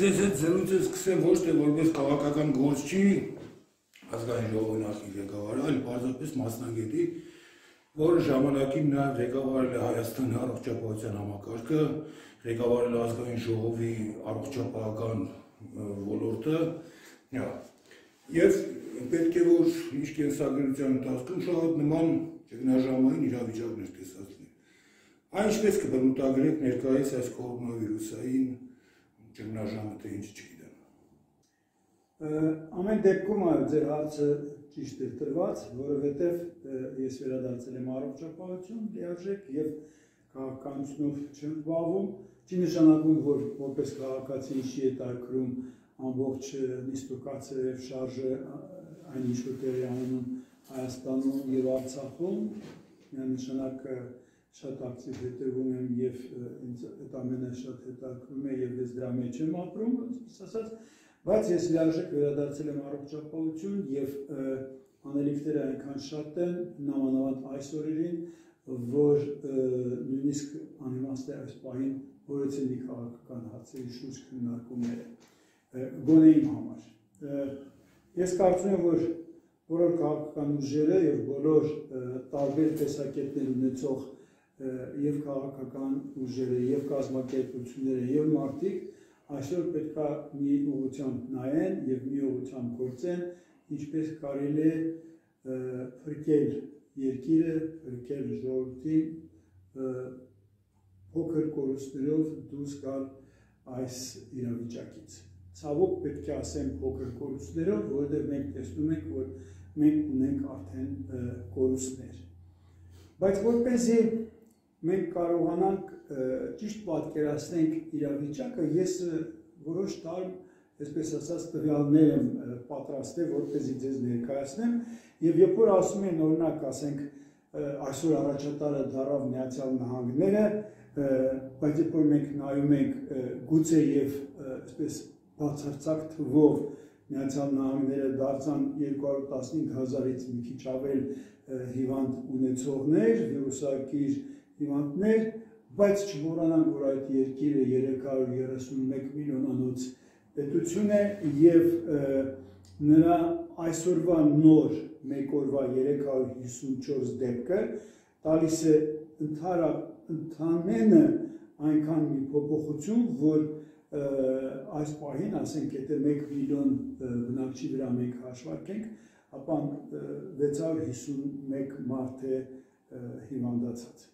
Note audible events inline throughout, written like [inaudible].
ձեզ հետ զրույցը սկսեմ ոչ թե որպես քաղաքական գործչի, ազգային ժողովի նախի ղեկավար, այլ բարձրապես մասնագետի, որը ժամանակին նաև ղեկավարել է Հայաստանի առողջապահության համակարգը, ղեկավարել ազգային ժողովի առողջապահական ոլորտը, եւ պետք է որ ինչ կենսագրության ընթացքում շատ նման ճգնաժամային իրավիճակներ տեսածնի։ Այնպես կբնութագրեք ներկայիս այս կորոնավիրուսային ճգնաժամը թե ինչ չգիտեմ։ Ամեն դեպքում այլ ձեր հարցը ճիշտ է տրված, որովհետև ես վերադարձել եմ առողջապահություն լիարժեք եւ քաղաքականությունով չեմ զբաղվում, չի նշանակում, որ որպես քաղաքացի ինչի է տարքրում ամբողջ նիստուկացը եւ շարժը այն ինչ որ տեղի անում Հայաստանում եւ Արցախում, միանշանակ շատ ակտիվ հետևում եմ եւ ինձ այդ ամենը շատ հետաքրում է եւ ես դրա մեջ եմ ապրում, ասած, բայց ես լիարժեք վերադարձել եմ առողջապահություն եւ անելիքները այնքան շատ են նամանավանդ այս օրերին, որ նույնիսկ անիմաստ է այս պահին որոցի մի քաղաքական հարցերի շուրջ քննարկումները գոնե իմ համար։ Ես կարծում եմ, որ բոլոր քաղաքական ուժերը եւ բոլոր տարբեր տեսակետներ ունեցող եւ քաղաքական ուժերը եւ կազմակերպությունները եւ մարդիկ այսօր պետքա մի ուղղությամբ նայեն եւ մի ուղղությամբ գործեն ինչպես կարելի է փրկել երկիրը, փրկել ժողովրդին փոքր կորուստներով դուրս գալ այս իրավիճակից։ Ցավոք պետք է ասեմ փոքր կորուստներով, որովհետև մենք տեսնում ենք, որ մենք ունենք արդեն կորուստներ։ Բայց որպեսզի մենք կարողանանք ճիշտ պատկերացնենք իրավիճակը, ես որոշ տալ, այսպես ասած, տվյալներ եմ պատրաստել, որպեսզի ձեզ ներկայացնեմ, եւ երբ որ ասում են օրինակ, ասենք, այսօր առաջատարը դարավ Միացյալ Նահանգները, բայց երբ որ մենք նայում ենք գուցե եւ այսպես բացարձակ թվով Միացյալ Նահանգները դարձան 215.000-ից մի քիչ ավել հիվանդ ունեցողներ, վիրուսակիր հիվանդներ, բայց չմոռանանք, որ այդ երկիրը 331 միլիոնանոց պետություն է եւ նրա այսօրվա նոր մեկ օրվա 354 դեպքը տալիս է ընդհանրապես ընդհանրենը այնքան մի փոփոխություն, որ այս պահին, ասենք, եթե 1 միլիոն բնակչի վրա մենք հաշվարկենք, ապա 651 մարդ է հիվանդացած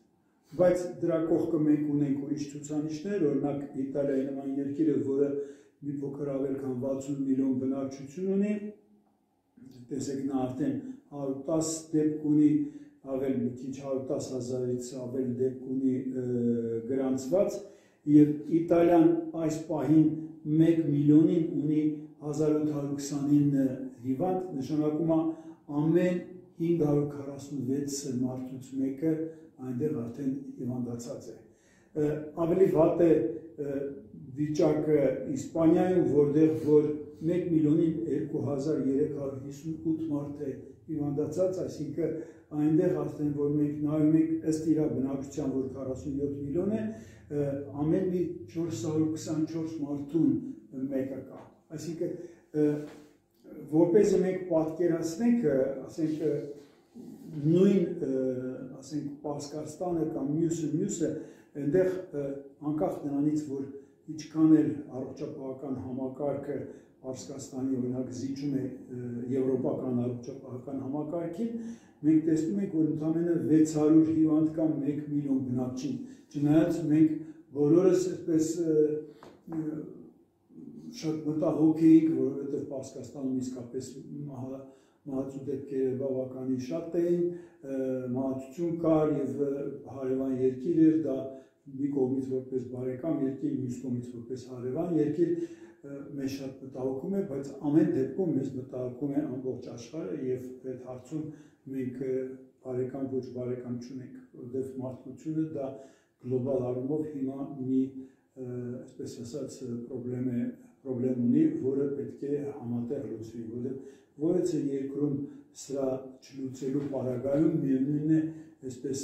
բայց դրա կողքը մենք ունենք ուրիշ ցուցանիշներ, օրինակ Իտալիայի նման երկիրը, որը մի փոքր ավել քան 60 միլիոն բնակչություն ունի, տեսեք նա արդեն 110 դեպք ունի, ավել մի քիչ 110 հազարից ավել դեպք ունի գրանցված եւ Իտալիան այս պահին 1 միլիոնին ունի 1829 հիվանդ, նշանակում է ամեն 546 մարդուց մեկը այնտեղ արդեն հիվանդացած է։ Ավելի վատ է վիճակը Իսպանիայում, որտեղ որ 1 միլիոնին 2358 մարդ է հիվանդացած, այսինքն այնտեղ արդեն որ մենք նայում ենք ըստ իր բնակչության, որ 47 միլիոն է, ամեն մի 424 մարդուն մեկը կա։ Այսինքն որպես մենք պատկերացնենք, ասենք նույն ասենք Պարսկաստանը կամ մյուսը մյուսը այնտեղ անկախ նրանից որ ինչքան էլ առողջապահական համակարգը Պարսկաստանի օրինակ զիջում է եվրոպական առողջապահական համակարգին մենք տեսնում ենք որ ընդամենը 600 հիվանդ կամ 1 միլիոն բնակչին չնայած մենք բոլորս այսպես շատ մտահոգ էինք որովհետև Պարսկաստանում իսկապես մահացու դեպքերը բավականին շատ էին, մահացություն կար եւ հարևան երկիր էր, դա մի կողմից որպես բարեկամ երկիր, մյուս կողմից որպես հարևան երկիր մեզ շատ մտահոգում է, բայց ամեն դեպքում մեզ մտահոգում է ամբողջ աշխարհը եւ այդ հարցում մենք բարեկամ ոչ բարեկամ չունենք, որովհետեւ մարդկությունը դա գլոբալ առումով հիմա մի այսպես ասած խնդրեմ է խնդրեմ ունի, որը պետք է համատեղ լուծվի, որովհետեւ որեցը երկրում սրա չլուծելու պարագայում միևնույն է այսպես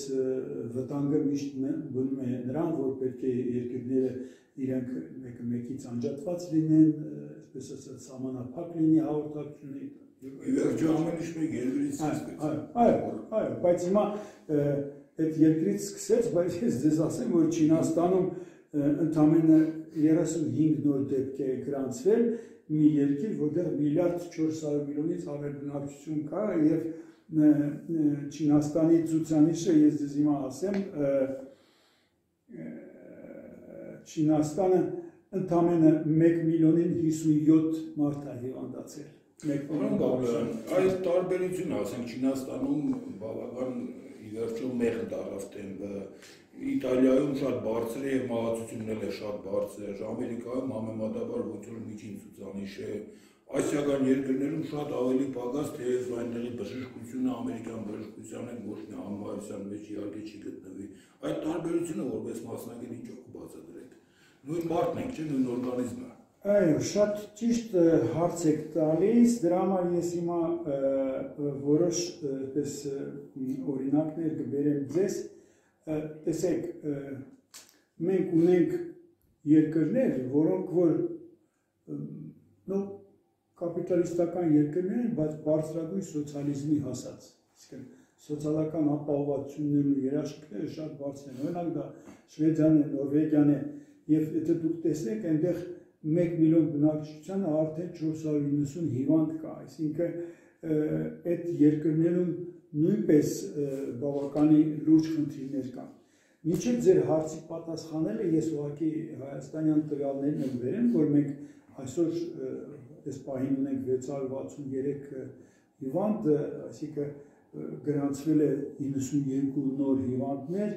վտանգը միշտ բնում է նրան, որ պետք է երկրները իրենք մեկը մեկից անջատված լինեն, այսպես ասած սահմանափակ լինի հաղորդակցությունը Վերջը ամեն ինչ մեկ երկրից սկսեց։ Այո, այո, այո, բայց հիմա այդ երկրից սկսեց, բայց ես ձեզ ասեմ, որ Չինաստանում ընդամենը 35 նոր դեպք է գրանցվել մի երկիր, որտեղ միլիարդ 400 միլիոնից ավել բնակչություն կա եւ Չինաստանի ցուցանիշը ես ձեզ հիմա ասեմ Չինաստանը ընդամենը 1 միլիոնին 57 մարդ է հիվանդացել այս տարբերությունը, ասենք Չինաստանում բավական ի վերջո մեղմ դարավ տեմպը, Իտալիայում շատ բարձր է եւ մահացությունն էլ է շատ բարձր, Ամերիկայում համեմատաբար ոչ որ միջին ցուցանիշ է, ասիական երկրներում շատ ավելի պակաս, թեև այնտեղի բժշկությունը ամերիկյան բժշկության հետ ոչ մի համահայության մեջ իհարկե չի գտնվի։ Այդ տարբերությունը որպես մասնագետ ինչով կբացատրեք։ Նույն մարդն ենք, չէ՞, նույն օրգանիզմը։ Այո, շատ ճիշտ հարց եք տալիս, դրա համար ես հիմա որոշ պես օրինակներ կբերեմ ձեզ։ Տեսեք, մենք ունենք երկրներ, որոնք որ նո կապիտալիստական երկրներ են, բայց բարձրագույն սոցիալիզմի հասած։ Իսկն սոցիալական ապահովություններն ու երաշխիքները շատ բարձր են։ Օրինակ դա Շվեդիան է, Նորվեգիան է, եւ եթե դուք տեսնեք, այնտեղ 1 միլիոն բնակչությանը արդեն 490 հիվանդ կա, այսինքն այդ երկրներում նույնպես բավականի լուրջ խնդիրներ կան։ Միջև ձեր հարցի պատասխանելը ես ուղղակի հայաստանյան տվյալներն եմ վերեմ, որ մենք այսօր այս պահին ունենք 663 հիվանդ, այսինքն գրանցվել է 92 նոր հիվանդներ,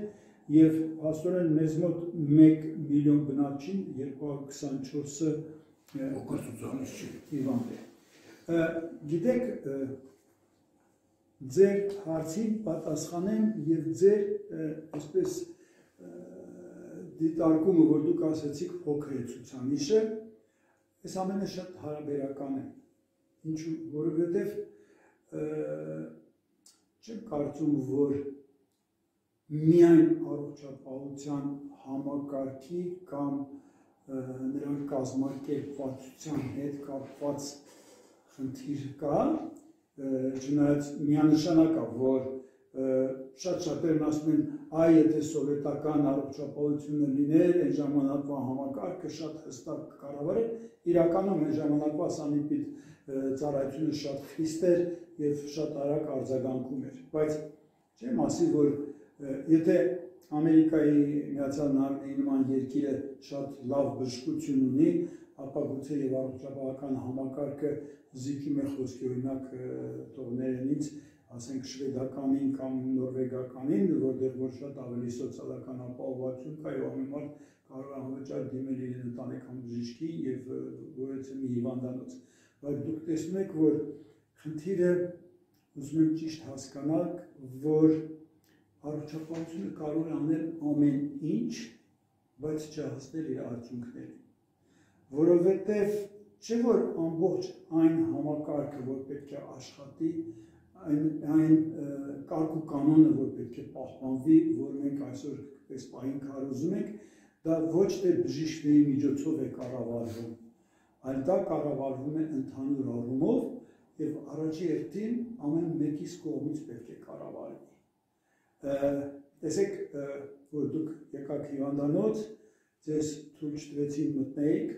եւ հաստորեն մեզ մոտ 1 միլիոն բնակչին 224-ը օգտությունից չի հիվանդ է։ Գիտեք, ձեր հարցին պատասխանեմ եւ ձեր այսպես դիտարկումը, որ դուք ասացիք փոքր է ցուցանիշը, այս ամենը շատ հարաբերական է։ Ինչու, որովհետեւ չեմ կարծում, որ միայն առողջապահության համակարգի կամ նրան կազմակերպվածության հետ կապված խնդիր կա, չնայած միանշանակ է, որ շատ շատերն ասում են, այ եթե սովետական առողջապահությունը լիներ, այն ժամանակվա համակարգը շատ հստակ կառավարեր, իրականում այն ժամանակվա սանիտիպիտ ծառայությունը շատ խիստ էր եւ շատ արագ արձագանքում էր, բայց չեմ ասի, որ Եթե Ամերիկայի Միացյալ Նահանգների նման երկիրը շատ լավ բժշկություն ունի, ապա գուցե եւ առողջապահական համակարգը զիքի մեր խոսքի օրինակ տողներենից ասենք շվեդականին կամ նորվեգականին, որտեղ որ շատ ավելի սոցիալական ապահովություն կա եւ ամեն մարդ կարող է անվճար դիմել իր ընտանեկան բժշկի եւ որից մի հիվանդանոց։ Բայց դուք տեսնում եք, որ խնդիրը ուզում եմ ճիշտ հասկանալ, որ Առողջապահությունը կարող է անել ամեն ինչ, բայց չհասնել իր արդյունքներին։ Որովհետև չէ որ ամբողջ այն համակարգը, որ պետք է աշխատի, այն այն կարգ ու կանոնը, որ պետք է պահպանվի, որ մենք այսօր պես պահին կարոզում ենք, դա ոչ թե բժիշկների միջոցով է կառավարվում, այլ դա կառավարվում է ընդհանուր առումով եւ առաջի հերթին ամեն մեկիս կողմից պետք է կառավարվի տեսեք, որ դուք եկաք հիվանդանոց, ձեզ թույլ չտվեցին մտնեիք,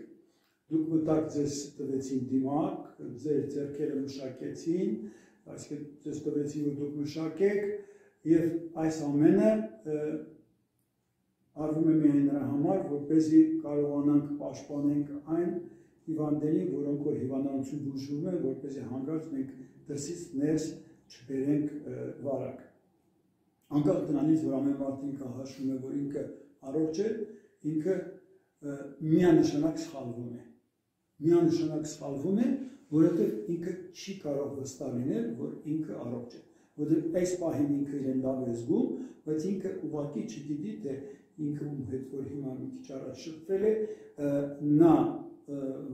դուք մտաք ձեզ տվեցին դիմակ, ձեր ձեռքերը մշակեցին, այսինքն ձեզ տվեցին, որ դուք մշակեք, եւ այս ամենը արվում է միայն նրա համար, որպեսզի կարողանանք պաշտպանենք այն հիվանդներին, որոնք որ հիվանդանոցում բուժվում են, որպեսզի հանգարց մենք դրսից ներս չբերենք վարակ անկախ դրանից, որ ամեն մարդ ինքը հաշվում է, որ ինքը առողջ է, ինքը միանշանակ սխալվում է։ Միանշանակ սխալվում է, որովհետև ինքը չի կարող վստահ լինել, որ ինքը առողջ է։ Որովհետև այս պահին ինքը իրեն լավ է զգում, բայց ինքը ուղղակի չգիտի, թե ինքը ում հետ որ հիմա մի քիչ առաջ շփվել է, նա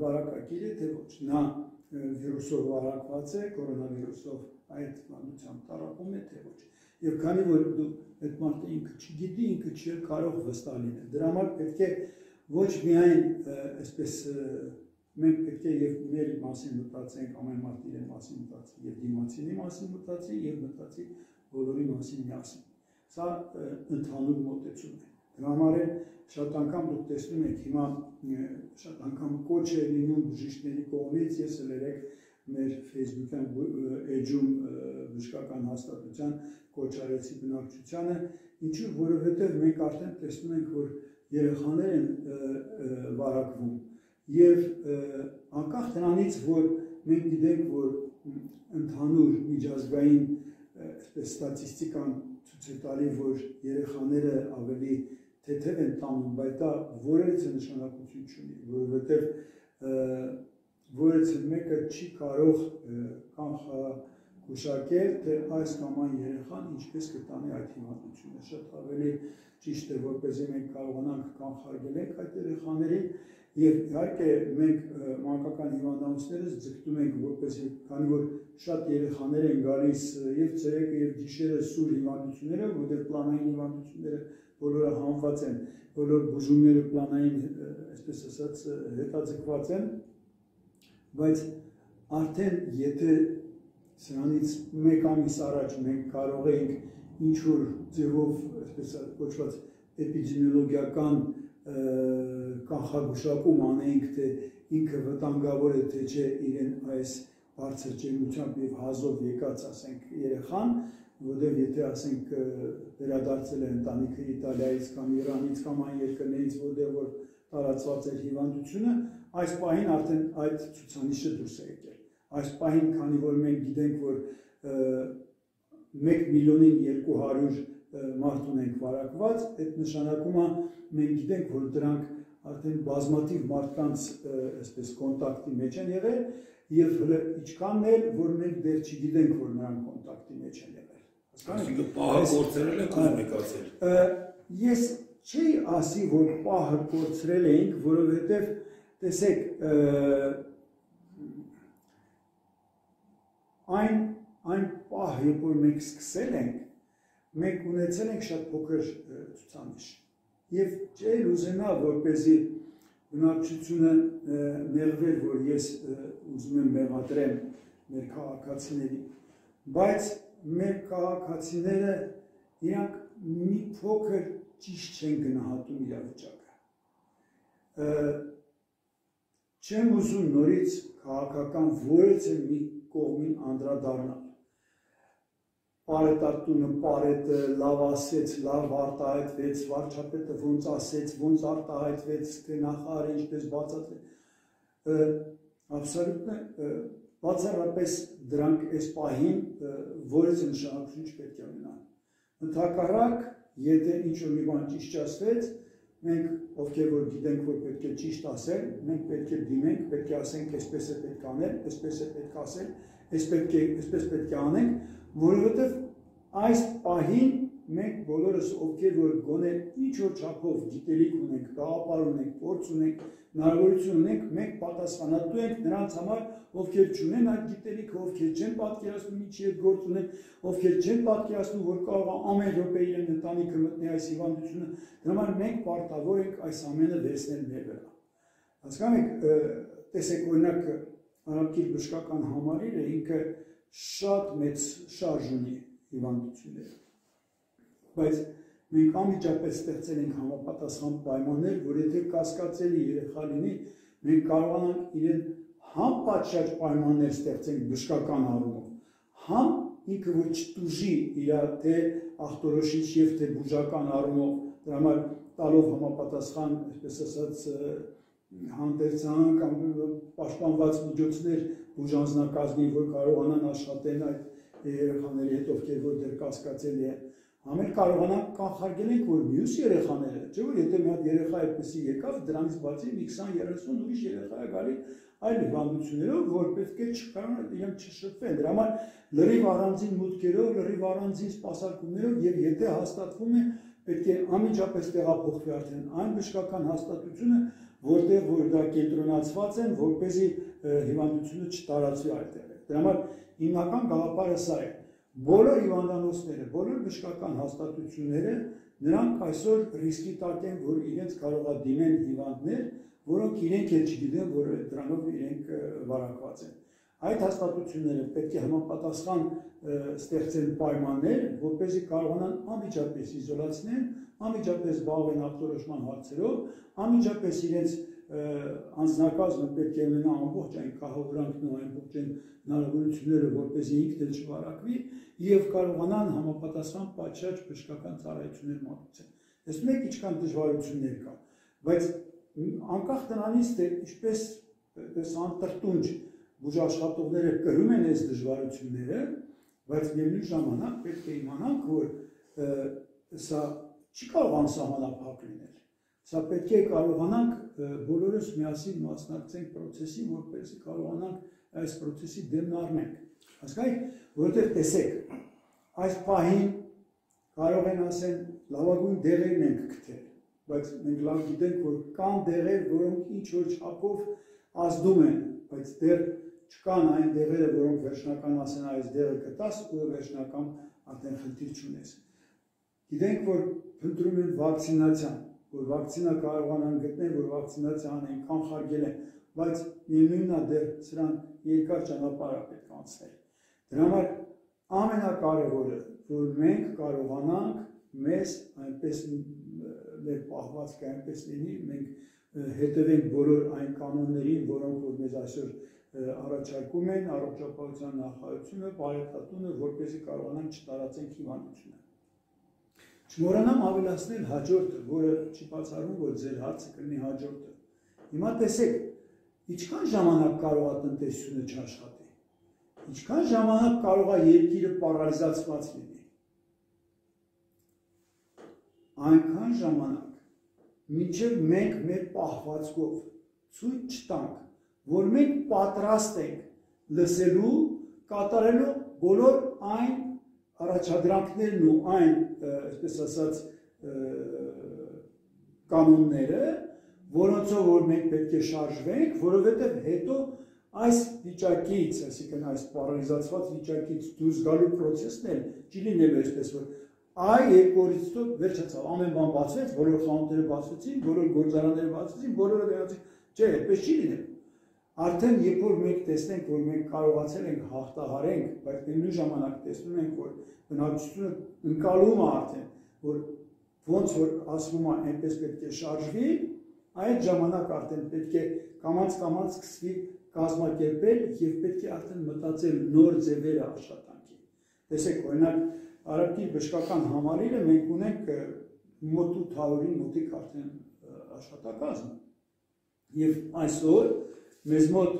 վարակակիր է, թե ոչ։ Նա վիրուսով վարակված է, կորոնավիրուսով այդ բանությամբ տարապում է, թե ոչ Եվ քանի որ դու այդ մարդը ինքը չգիտի, ինքը չի կարող վստահ լինել։ Դրա համար պետք է ոչ միայն այսպես մենք պետք է եւ մեր մասին մտածենք, ամեն մարդ իրեն մասին մտածի, եւ դիմացինի մասին մտածի եւ մտածի բոլորի մասին միասին։ Սա ընդհանուր մոտեցում է։ Դրա համար է շատ անգամ դուք տեսնում եք հիմա շատ անգամ կոչ է լինում բժիշկների կողմից, ես լրեք մեր Facebook-յան էջում բժշկական հաստատության կոչ արեցի բնակչությանը, ինչու որովհետև մենք արդեն տեսնում ենք, որ երեխաներ են վարակվում եւ անկախ դրանից, որ մենք գիտենք, որ ընդհանուր միջազգային այսպես ստատիստիկան ցույց է տալի, որ երեխաները ավելի թեթև են տանում, բայց դա որևէ նշանակություն չունի, որովհետև որից մեկը չի կարող կանխա գուշակել, թե այս կամ այն երեխան ինչպես կտանի այդ հիվանդությունը։ Շատ ավելի ճիշտ է, որպեսզի մենք կարողանանք կանխարգելենք այդ երեխաներին Եվ իհարկե մենք մանկական հիվանդանոցներս ձգտում ենք որպեսզի քանի որ շատ երեխաներ են գալիս եւ ցերեկը եւ գիշերը սուր հիվանդությունները, որտեղ պլանային հիվանդությունները բոլորը հանված են, բոլոր բուժումները պլանային, այսպես ասած, հետաձգված են, բայց արդեն եթե սրանից մեկ ամիս առաջ մենք կարող էինք ինչ որ ձևով, այսպես կոչված էպիդեմիոլոգիական կանխագուշակում անենք, թե ինքը վտանգավոր է, թե չէ իրեն այս բարձր ջերմությամբ եւ հազով եկած, ասենք, երեխան, որովհետեւ եթե ասենք վերադարձել է ընտանիքը Իտալիայից կամ Իրանից կամ այն երկրներից, որտեղ որ տարածված էր հիվանդությունը, այս պահին արդեն այդ ցուցանիշը դուրս է եկել։ Այս պահին, քանի որ մենք գիտենք, որ 1 միլիոնին 200 մարդ ունենք վարակված, այդ նշանակում է մենք գիտենք, որ դրանք արդեն բազմաթիվ մարդկանց այսպես կոնտակտի մեջ են եղել եւ ինչքանն էլ որ մենք դեռ չգիտենք, որ նրանք կոնտակտի մեջ են եղել։ Այսինքն պահը կորցրել ու մեկացել։ Ես չի ասի, որ պահը կորցրել էինք, որովհետեւ տեսեք այն այն պահ, երբ որ մենք սկսել ենք, մենք ունեցել ենք շատ փոքր ցուցանիշ։ Եվ չէր ուզենա, որպեսի բնակչությունը մեղվեր, որ ես ուզում եմ մեղադրեմ մեր քաղաքացիների, բայց մեր քաղաքացիները իրանք մի փոքր ճիշտ չեն գնահատում իրավիճակը։ Չեմ ուզում նորից քաղաքական որևէ մի կողմին անդրադառնալ Արետարտունը պարետը լավ ասեց, լավ արտահայտվեց, վարչապետը ոնց ասեց, ոնց արտահայտվեց, թե նախարարը ինչպես բացատրեց։ Աբսոլյուտն է բացառապես դրանք այս պահին որից նշանակություն չպետք է ունենան։ Ընդհակառակ, եթե ինչ որ մի բան ճիշտ ասվեց, մենք ովքեր որ գիտենք որ պետք է ճիշտ ասեն, մենք պետք է դիմենք, պետք է ասենք այսպես է պետք անել, այսպես է պետք ասել, այս պետք է, այսպես պետք է անենք, որովհետև այս պահին մենք բոլորս ովքեր որ գոնե ինչ որ չափով գիտելիք ունենք, գաղափար ունենք, փորձ ունենք, հնարավորություն ունենք, մենք պատասխանատու ենք նրանց համար, ովքեր չունեն այդ գիտելիքը, ովքեր չեն պատկերացնում ինչի հետ գործ ունեն, ովքեր չեն պատկերացնում, որ կարող է ամեն րոպե իրեն ընտանիքը մտնի այս հիվանդությունը, դրա համար մենք պարտավոր ենք այս ամենը վերցնել մեր վրա։ Հասկանում եք, տեսեք օրինակ արաբկիր բժշկական համարիրը ինքը շատ մեծ շարժ ունի հիվանդությունները։ Բայց մենք անմիջապես ստեղծել ենք համապատասխան պայմաններ, որ եթե կասկածելի երեխա լինի, մենք կարողանանք իրեն համ պատշաճ պայմաններ ստեղծենք բժշկական առումով, համ ինքը որ չտուժի իր թե ախտորոշիչ եւ թե բուժական առումով, դրա համար տալով համապատասխան, այսպես ասած, հանդերձան կամ պաշտպանված միջոցներ բուժանձնակազմին, որ կարողանան աշխատել այդ երեխաների հետ, ովքեր որ դեռ կասկածելի են։ Համեր կարողանանք կանխարգելենք, որ մյուս երեխաները, չէ՞ որ եթե մի հատ երեխա այդպեսի եկավ, դրանից բացի մի 20-30 ուրիշ երեխա է գալի այլ հիվանդություններով, որ պետք է չկարողան իրենք չշփվեն։ Դրա համար լրիվ առանձին մուտքերով, լրիվ առանձին սպասարկումներով եւ եթե հաստատվում է, պետք է անմիջապես տեղափոխվի արդեն այն բժշկական հաստատությունը, որտեղ որ դա կենտրոնացված են, որ เป զի հիվանդությունը չտարածվի այդտեղ։ Դրա համար հիմնական գաղափարը սա է։ Բոլոր հիվանդանոցները, բոլոր բժշկական հաստատությունները նրանք այսօր ռիսկի տակ են, որ իրենց կարող է դիմեն հիվանդներ, որոնք իրենք էլ չգիտեն, որ դրանով իրենք վարակված են։ Այդ հաստատությունները պետք է համապատասխան ստեղծեն պայմաններ, որպեսզի կարողանան անմիջապես իզոլացնել, անմիջապես զբաղվեն ախտորոշման հարցերով, անմիջապես իրենց անձնակազմը պետք է ունենա ամբողջ այն կահավորանքն ու ամբողջ այն հնարավորությունները, որպեսզի ինքն էլ չվարակվի եւ կարողանան համապատասխան պատշաճ բժշկական ծառայություններ մատուցել։ Տեսնում եք ինչքան դժվարություններ կա, բայց անկախ տնանից թե ինչպես պես անտրտունջ բուժաշխատողները կրում են այս դժվարությունները, բայց միևնույն ժամանակ պետք է իմանանք, որ սա չի կարող անսահմանափակ լինել Սա պետք է կարողանանք բոլորս միասին մասնակցենք process-ին, որպեսզի կարողանանք այս process-ի դեմն առնենք։ Հասկացեք, որովհետև տեսեք, այս պահին կարող են ասեն լավագույն դեղերն ենք գտել, բայց մենք լավ գիտենք, որ կան դեղեր, որոնք ինչ որ չափով ազդում են, բայց դեռ չկան այն դեղերը, որոնք վերջնական ասեն այս դեղը կտաս ու վերջնական արդեն խնդիր չունես։ Գիտենք, որ փնտրում են վակցինացիան, որ վակցինա կարողանան գտնել, որ վակցինացիա անեն, կանխարգել են, բայց միևնույնն է դեռ սրան երկար ճանապարհ է պետք անցնել։ Դրա համար ամենակարևորը, որ մենք կարողանանք մեզ այնպես մեր պահվածքը այնպես լինի, մենք հետևենք բոլոր այն կանոններին, որոնք որ մեզ այսօր առաջարկում են առողջապահության նախարարությունը, բարեկատունը, որպեսզի կարողանանք չտարածենք հիվանդությունը։ Չմոռանամ ավելացնել հաջորդը, որը չի բացառում, որ ձեր հարցը կլինի հաջորդը։ Հիմա տեսեք, ինչքան ժամանակ կարող է տնտեսությունը չաշխատի։ Ինչքան ժամանակ կարող է երկիրը պարալիզացված լինի։ Այնքան ժամանակ, մինչև մենք մեր պահվածքով ցույց չտանք, որ մենք պատրաստ ենք լսելու, կատարելու բոլոր այն առաջադրանքներն ու այն, այսպես ասած, կանոնները, որոնցով որ մենք պետք է շարժվենք, որովհետև հետո այս վիճակից, այսինքն այս պարալիզացված վիճակից դուրս գալու process-ն էլ չի լինելու այսպես որ այ հետո վերջացավ, ամեն բան բացվեց, բոլոր խանութները բացվեցին, բոլոր գործարանները բացվեցին, բոլորը վերացին։ Չէ, այդպես չի լինելու։ Արդեն երբ որ մենք տեսնենք, որ մենք կարողացել ենք հաղթահարենք, բայց միևնույն ժամանակ տեսնում ենք, որ բնակչությունը ընկալում է արդեն, որ ոնց որ ասվում է, այնպես պետք է շարժվի, այդ ժամանակ արդեն պետք է կամած-կամած սկսվի կազմակերպել եւ պետք է արդեն մտածել նոր ձևերը աշխատանքի։ Տեսեք, օրինակ, Արաբի բժշկական համալիրը մենք ունենք մոտ 800-ին մոտիկ արդեն աշխատակազմ։ Եվ այսօր մեզ մոտ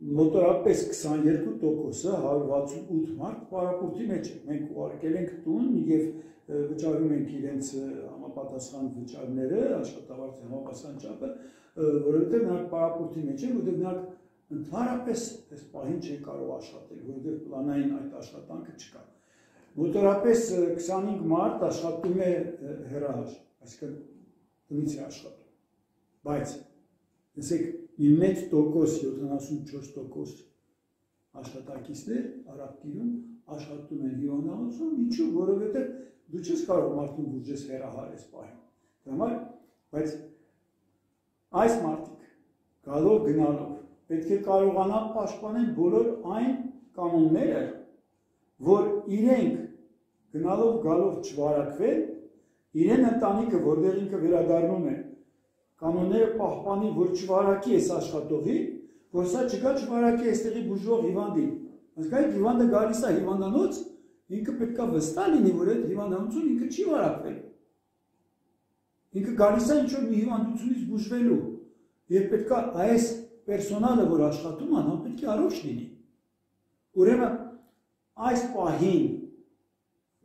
մոտորապես 22%-ը 168 մարդ պարապորտի մեջ է։ Մենք ուղարկել ենք տուն եւ վճարում ենք իրենց համապատասխան վճարները, աշխատավարձի համապատասխան չափը, որովհետեւ նրանք պարապորտի մեջ են, որովհետեւ նրանք ընդհանրապես այս պահին չեն կարող աշխատել, որովհետեւ պլանային այդ աշխատանքը չկա։ Մոտորապես 25 մարդ աշխատում է հերահար, այսինքն տնից է աշխատում։ Բայց Տեսեք, մի մեծ տոկոս 74% աշխատակիցներ Արաբկիրում աշխատում են հիվանդանոցում, ինչու, որովհետև դու չես կարող մարդուն բուժես հերահարես պահին։ Դա համար, բայց այս մարդիկ գալով գնալով պետք է կարողանան պաշտպանել բոլոր այն կանոնները, որ իրենք գնալով գալով չվարակվել, իրեն ընտանիքը, որտեղ ինքը վերադառնում է կանոնները պահպանի, որ չվարակի այս աշխատողի, որ սա չկա չվարակի այստեղի բուժող հիվանդին։ Հասկացեք, հիվանդը գալիս է հիվանդանոց, ինքը պետքա վստահ լինի, որ այդ հիվանդանոցում ինքը չի վարակվել։ Ինքը գալիս է ինչ-որ մի հիվանդությունից բուժվելու, եւ պետքա այս պերսոնալը, որ աշխատում է, նա պետք է առողջ լինի։ Ուրեմն այս պահին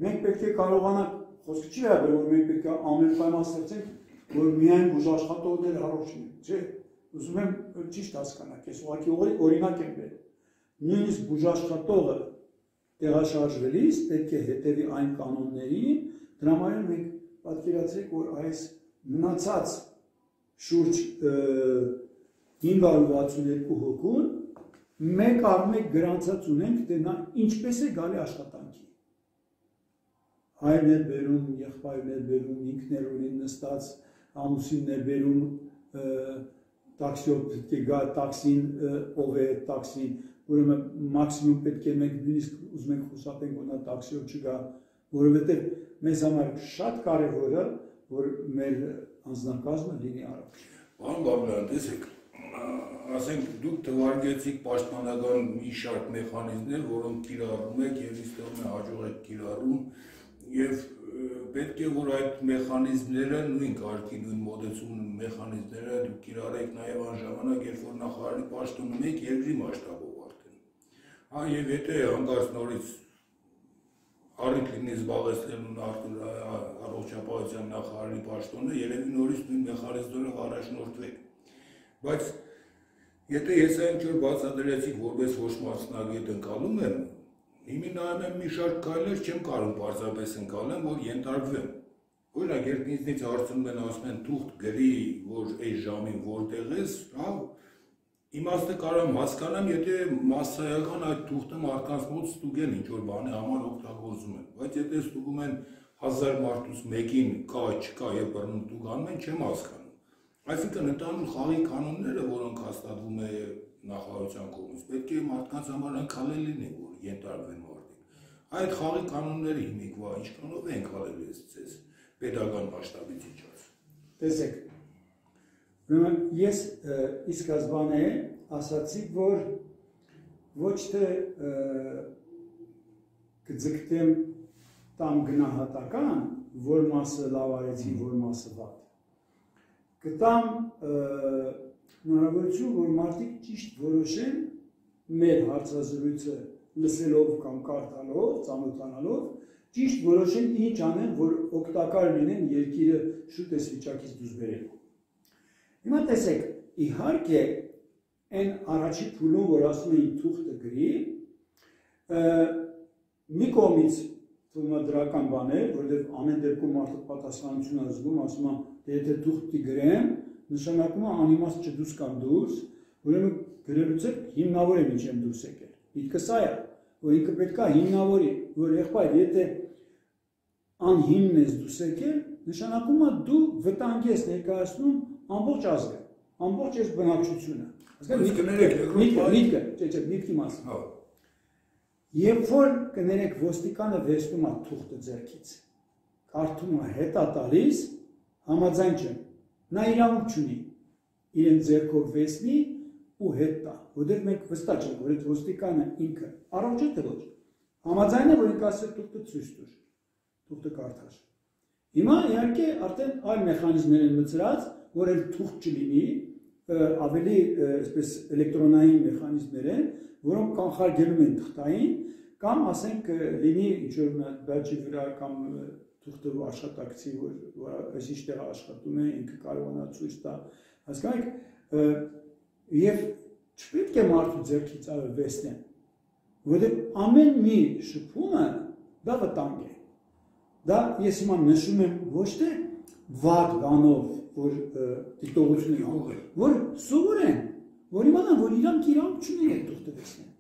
մենք պետք է կարողանանք խոսքը չի վերաբերում, մենք պետք է պայման ստեղծենք որ միայն բուժաշխատողներ առողջ են, չէ։ Ուզում եմ ճիշտ հասկանաք, ես ուղղակի օրինակ եմ բերել։ Նույնիսկ բուժաշխատողը տեղաշարժվելիս պետք է հետևի այն կանոններին, դրա համար մենք պատկերացրեք, որ այս մնացած շուրջ 562 հոգուն մեկ առ մեկ գրանցած ունենք, թե նա ինչպես է գալի աշխատանքի։ հայրն է բերում, եղբայրն է բերում, ինքն է ունին նստած, ամուսինն է բերում տաքսիով պետք է գա տաքսին ով է տաքսին ուրեմն մաքսիմում պետք է մենք նույնիսկ ուզում ենք խուսափենք որ նա տաքսիով չգա որովհետև մեզ համար շատ կարևոր է որ մեր անձնակազմը լինի առողջ Պարոն Բաբլյան, տեսեք, ասենք դուք թվարկեցիք պաշտպանական մի շարք մեխանիզմներ, որոնք կիրառում եք եւ իստորում է հաջող եք կիրառում եւ պետք է որ այդ մեխանիզմները նույն կարգի նույն մոդեցում մեխանիզմները դուք կիրառեք նաեւ այն ժամանակ, երբ որ նախարարի պաշտոնում եք երկրի մասշտաբով արդեն։ Հա եւ եթե հանկարծ նորից առիթ լինի զբաղեցնելուն առողջապահության նախարարի պաշտոնը, երևի նորից նույն մեխանիզմներով առաջնորդվեք։ Բայց եթե ես այն ինչ որ բացատրեցի որպես ոչ մասնագետ ընկալում եմ, Հիմի նայում եմ մի շարք քայլեր չեմ կարող պարզապես ընկալեմ, որ ենթարկվեմ։ Օրինակ, երբ ինձնից հարցնում են, ասում են թուղթ գրի, որ այս ժամին որտեղ ես, հա, իմաստը կարամ հասկանամ, եթե massայական այդ թուղթը մարդկանց մոտ ստուգեն ինչ որ բանի համար օգտագործում են, բայց եթե ստուգում են 1000 մարդուց մեկին կա, չկա եւ բռնտուկ անում են, չեմ հասկանում։ Այսինքն ընդհանուր խաղի կանոնները, որոնք հաստատվում է նախարարության կողմից, պետք է մարդկանց համար անքալել լինի, որ ենթարկվեն մարդիկ։ Այդ խաղի կանոնների հիմիկվա ինչքանով են քալել ես ցես pedagogan մասշտաբից իջած։ Տեսեք։ Ուրեմն ես ի սկզբանե ասացի, որ ոչ թե կձգտեմ տամ գնահատական, որ մասը լավ արեցի, որ մասը վատ։ Կտամ հնարավորություն, որ մարդիկ ճիշտ որոշեն մեր հարցազրույցը լսելով կամ կարդալով, ծանոթանալով, ճիշտ որոշեն ինչ անեն, որ օգտակար լինեն երկիրը շուտ էս վիճակից դուրս բերելու։ Հիմա տեսեք, իհարկե այն առաջի փուլում, որ ասում էին թուղթը գրի, մի կողմից թվում է դրական բան է, որովհետև ամեն դեպքում մարդը պատասխանություն է զգում, ասում է, դե եթե թուղթի գրեմ, նշանակում է անիմաստ չդուրս կամ դուրս, ուրեմն գրելուց է հիմնավոր է ինչ եմ դուրս եկել։ Միտքը սա է, որ ինքը պետքա հիմնավորի, որ եղբայր, եթե անհիմն ես դուրս եկել, նշանակում է դու վտանգ ես ներկայացնում ամբողջ ազգը, ամբողջ այս բնակչությունը։ Իսկ կներեք, միտքը, միտքը, չէ, չէ, միտքի մասը։ Հա։ Երբ որ կներեք ոստիկանը վերցնում է թուղթը ձեռքից, կարդում է հետա տալիս, համաձայն չեմ, Նա իրավունք չունի իրեն ձեռքով վեսնի ու հետ տա, որտեղ մենք վստահ չենք, որ այդ ոստիկանը ինքը առողջ է թե ոչ։ Համաձայն է, որ ինքը ասել թուղթը ցույց տուր, թուղթը կարդար։ Հիմա իհարկե արդեն այլ մեխանիզմներ են մծրած, որ այդ թուղթ չլինի, ավելի այսպես էլեկտրոնային մեխանիզմներ են, որոնք կանխարգելում են թղթային կամ ասենք լինի ինչ որ բաժի վրա կամ թուղթով աշխատակցի, որ այսինչ տեղ աշխատում է, ինքը կարողանա ցույց տա։ Հասկանաք, եւ չպետք է մարդու ձեռքից այլ վեստեն, որովհետեւ ամեն մի շփումը դա վտանգ է։ Դա ես հիմա նշում եմ ոչ թե վատ բանով, որ դիտողություն է, որ սովոր են, որ իմանան, որ իրանք իրանք չունեն այդ թուղթը վեստեն։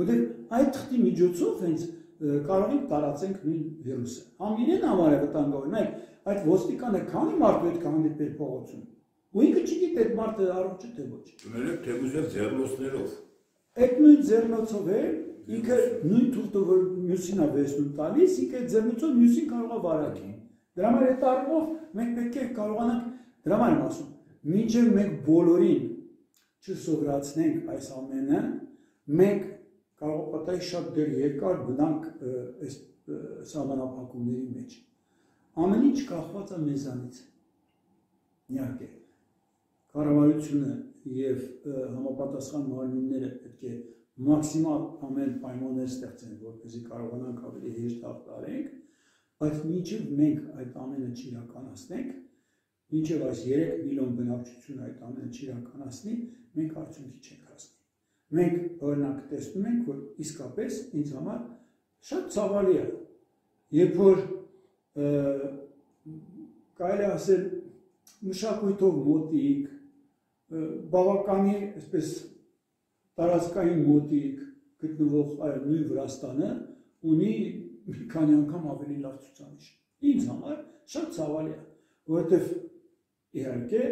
Որովհետեւ այդ թղթի միջոցով հենց կարող ենք տարածենք նույն վիրուսը։ Համ իրեն համար է վտանգավոր, նայեք, այդ ոստիկանը քանի մարդու հետ կհանդիպեր փողոցում։ Ու ինքը չգիտի այդ մարդը առողջ է թե ոչ։ Դուք թեգուզեր ձեռնոցներով։ Այդ նույն ձեռնոցով է ինքը նույն թուղթը որ մյուսին է վերցնում տալիս, ինքը այդ ձեռնոցով մյուսին կարող է վարակի։ Դրա համար այդ առումով մենք պետք է կարողանանք դրա համար եմ ասում, մինչև մենք բոլորին չսովորացնենք այս ամենը, մենք կարող պատահի շատ դեր երկար գնանք այս սահմանափակումների մեջ։ Ամեն ինչ կախված է մեզանից։ Իհարկե, կառավարությունը եւ համապատասխան մարմինները պետք է մաքսիմալ ամեն պայմաններ ստեղծեն, որպեսզի կարողանանք ավելի հեշտ ախտարենք, բայց մինչև մենք այդ ամենը չիրականացնենք, մինչև այս 3 միլիոն բնակչություն այդ ամենը չիրականացնի, մենք արդյունքի չենք հասնի մենք օրինակ տեսնում ենք, որ իսկապես ինձ համար շատ ցավալի է, երբ որ կարելի ասել մշակույթով մոտիկ, բավականի այսպես տարածքային մոտիկ գտնվող այլ նույն Վրաստանը ունի մի քանի անգամ ավելի լավ ցուցանիշ։ Ինձ համար շատ ցավալի է, որովհետև իհարկե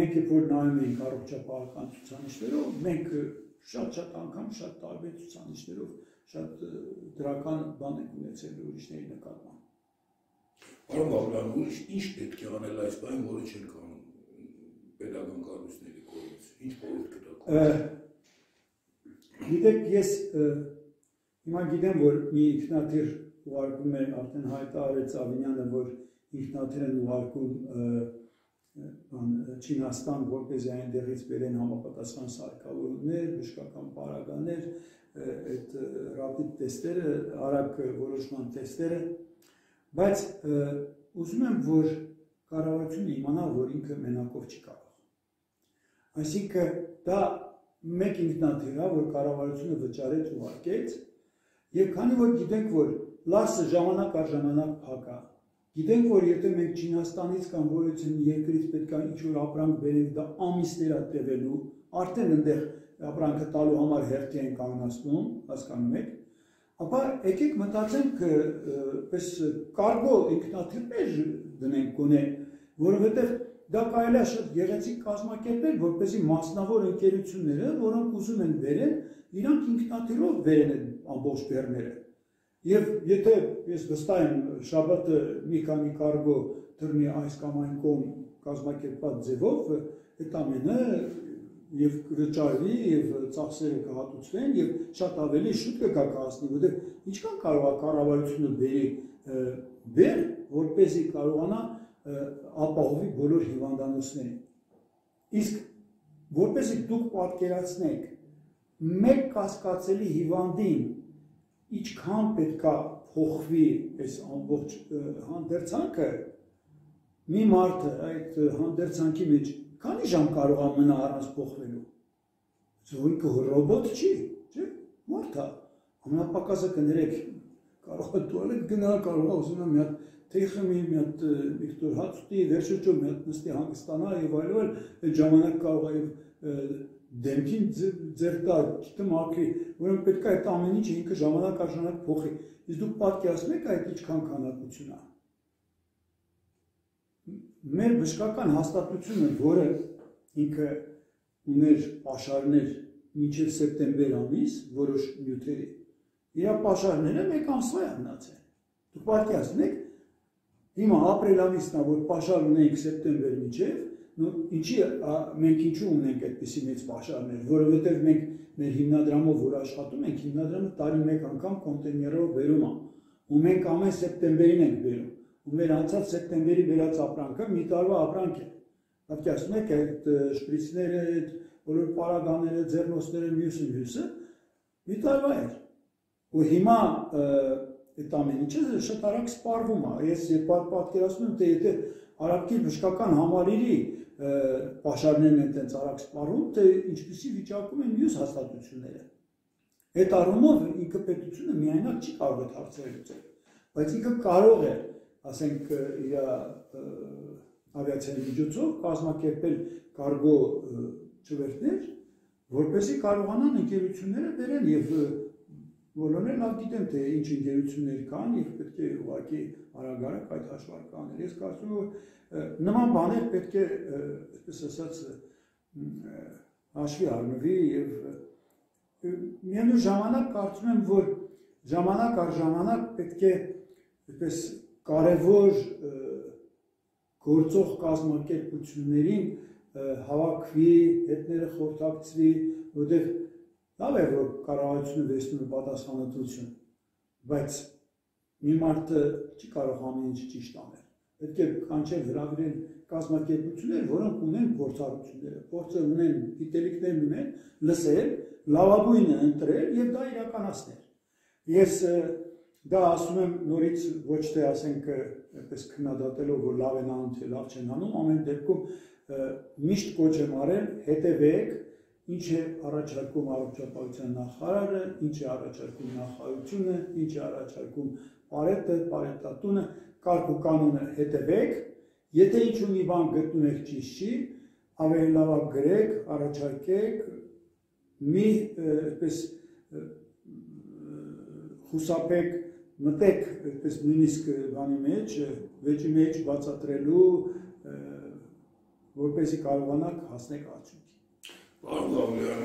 մենք երբ որ նայում ենք առողջապահական ցուցանիշներով, մենք շատ-շատ անգամ շատ տարբեր ցուցանիշներով շատ դրական բան ենք ունեցել ուրիշների նկատմամբ։ Պարոն Բաղլյան, ուրիշ ինչ պետք է անել այս բանը, որը չեն կանում pedagogan կառույցների կողմից։ Ինչ փոխանակ կտա։ Գիտեք, ես հիմա գիտեմ, որ մի ինքնաթիռ ուղարկում է արդեն հայտարարեց Ավինյանը, որ ինքնաթիռ են ուղարկում Չինաստան, որպեսզի այնտեղից բերեն համապատասխան սարքավորումներ, բժշկական պարագաներ, այդ ռապիդ տեստերը, արագ որոշման տեստերը, բայց ուզում եմ, որ կառավարությունը իմանա, որ ինքը մենակով չի կարող։ Այսինքն դա մեկ ինքնաթիռ է, որ կառավարությունը վճարեց ուղարկեց, եւ քանի որ գիտենք, որ լասը ժամանակ առ ժամանակ փակա, գիտենք, որ եթե մենք Չինաստանից կամ որից երկրից պետք է ինչ-որ ապրանք բերենք, դա ամիսներ է տևելու, արդեն այնտեղ ապրանքը տալու համար հերթի են կանգնացնում, հասկանում եք, ապա եկեք մտածենք պես կարգո ինքնաթիռներ դնենք գոնե, որովհետև Դա կարելի է շատ գեղեցիկ կազմակերպել, որպեսզի մասնավոր ընկերությունները, որոնք ուզում են վերեն, իրանք ինքնաթիռով վերեն են ամբողջ բեռները։ Եվ եթե ես վստահ եմ շաբաթը մի քանի կարգո դրնի այս կամ այն կողմ կազմակերպած ձևով, այդ ամենը եւ վճարվի եւ ծախսերը կհատուցվեն եւ շատ ավելի շուտ կկայացնի, որովհետեւ ինչքան կարող է կառավարությունը բերի բեր, որպեսզի կարողանա ապահովի բոլոր հիվանդանոցներին։ Իսկ որպեսզի դուք պատկերացնեք մեկ կասկածելի հիվանդին ինչքան պետքա փոխվի այս ամբողջ հանդերձանքը մի մարդը այդ հանդերձանքի մեջ քանի ժամ կարող է մնա առանց փոխվելու զույգը ռոբոտ չի չէ մարդ է ամենապակասը կներեք կարող է տուալետ գնալ կարող է եմ մի հատ թեյխմի մի հատ Վիկտոր հացուտի վերջոջո մի հատ նստի հանգստանա եւ այլն այդ ժամանակ կարող է դեմքին ձեր տա գիտեմ ակրի որոնք պետք է այդ ամեն ինչը ինքը ժամանակ առ ժամանակ փոխի իսկ դուք պատկերացնում եք այդ ինչքան քանակություն է մեր բժշկական հաստատությունը որը ինքը ուներ pašարներ մինչև սեպտեմբեր ամիս որոշ նյութերի իր pašարները մեկ ամսվա է մնացել դուք պատկերացնեք Հիմա ապրիլամիսն է, որ պաշար ունենք սեպտեմբեր միջև, նո ինչի մենք ինչու ունենք այդպիսի մեծ պաշարներ, որովհետև մենք մեր հիմնադրամով որ աշխատում ենք, հիմնադրամը տարի մեկ անգամ կոնտեյներով բերում է։ Ու մենք ամեն սեպտեմբերին ենք բերում։ Ու մեր անցած սեպտեմբերի բերած ապրանքը մի տարվա ապրանք է։ Պատկերացնում եք այդ շպրիցները, այդ բոլոր պարագաները, ձեռնոցները, մյուսը, մյուսը մի տարվա էր։ Ու հիմա այդ ամեն ինչը շատ արագ սպառվում է։ Ես պատկերացնում եմ, թե եթե արաբքի բժշկական համալիրի պաշարներն են տենց արագ սպառում, թե ինչպիսի վիճակում են մյուս հաստատությունները։ Այդ առումով ինքը պետությունը միայնակ չի կարող այդ հարցերը լուծել, բայց ինքը կարող է, ասենք, իր ավիացիայի միջոցով կազմակերպել կարգո ճվերտներ, որպեսզի կարողանան ընկերությունները բերեն եւ Բոլորն լավ գիտեն, թե ինչ ընկերություններ կան եւ պետք է ուղղակի արագ-արագ այդ հաշվարկը անել։ Ես կարծում եմ, նման բաներ պետք է, այսպես ասած, հաշվի առնվի եւ միևնույն ժամանակ կարծում եմ, որ ժամանակ առ ժամանակ պետք է այսպես կարևոր գործող կազմակերպություններին հավաքվի, հետները խորհրդակցվի, որովհետեւ Լավ է, որ կառավարությունը վերցնում է պատասխանատվություն, բայց մի մարդը չի կարող ամեն ինչ ճիշտ անել։ Պետք է կանչել հրավիրել կազմակերպություններ, որոնք ունեն փորձառությունները, փորձը ունեն, գիտելիքներ ունեն, լսել, լավագույնը ընտրել եւ դա իրականացնել։ Ես դա ասում եմ նորից ոչ թե ասենք այպես քննադատելով, որ լավ են անում, թե լավ չեն անում, ամեն դեպքում միշտ կոչ եմ արել, հետևեք ինչ է առաջարկում առողջապահության նախարարը, ինչ է առաջարկում նախարարությունը, ինչ է առաջարկում պարետը, պարետատունը, կարգ ու կանոնը հետևեք, եթե ինչ-որ մի բան գտնում եք ճիշտ չի, ավելի լավ գրեք, առաջարկեք, մի այսպես խուսափեք մտեք այդպես նույնիսկ բանի մեջ, վեճի մեջ բացատրելու որպեսի կարողանաք հասնեք արդյունքի։ Պարոն Գավլյան,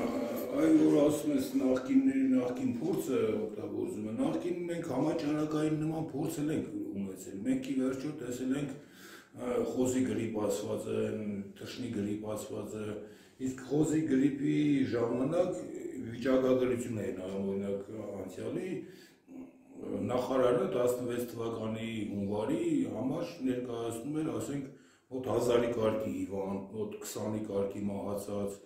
այ որ ասում ես նախկինների նախկին փորձը օգտագործում է, նախկին մենք համաճարակային նման փորձել ենք ունեցել։ Մենք ի վերջո տեսել ենք խոզի գրիպ ասված է, թշնի գրիպ ասված է, իսկ խոզի գրիպի ժամանակ վիճակագրություն էին օրինակ անցյալի նախարարը 16 թվականի հունվարի համար ներկայացնում էր, ասենք, մոտ 1000-ի կարգի հիվանդ, մոտ 20-ի կարգի մահացած,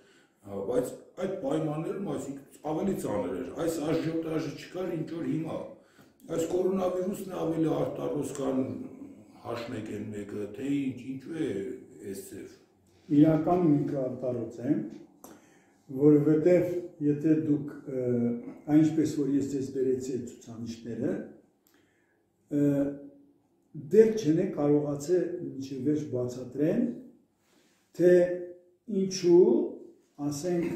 բայց այդ պայմաններում, այսինքն ավելի ծանր էր։ Այս աժիոտաժը չկար ինչ որ հիմա։ Այս կորոնավիրուսն ավելի արտարոս կան հաշնեք են մեկը, թե ինչ, ինչու է այս ձև։ Իրականում ինքը արտարոց է, որովհետև եթե դուք այնպես որ ես ձեզ բերեցի ցուցանիշները, դեռ չեն կարողացել մինչև վերջ բացատրեն, թե ինչու ասենք